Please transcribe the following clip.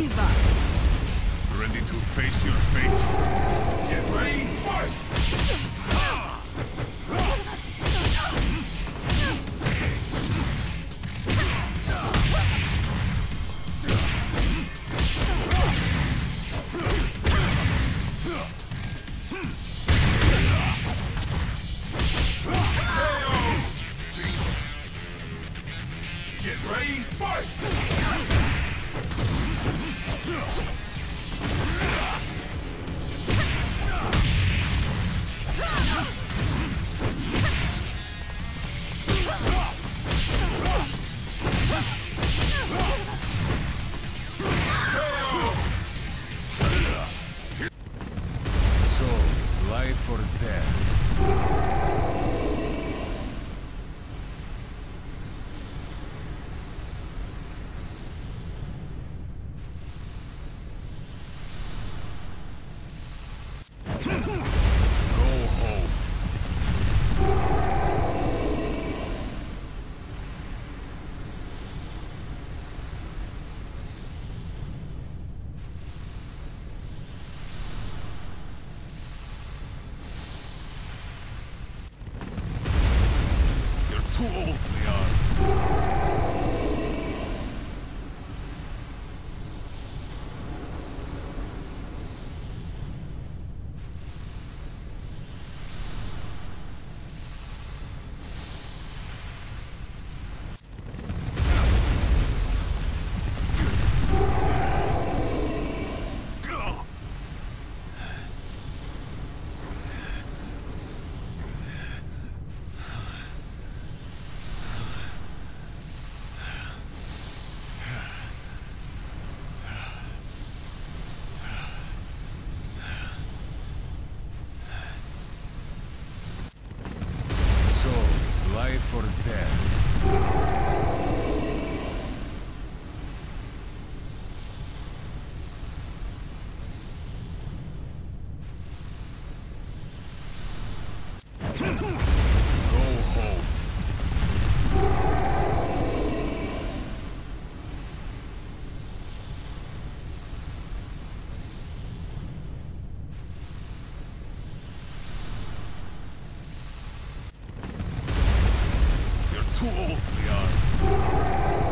Ready to face your fate? Get ready, fight! Get ready, fight! So it's life or death. Go home. You're too old, Leon. Life or death. too we are.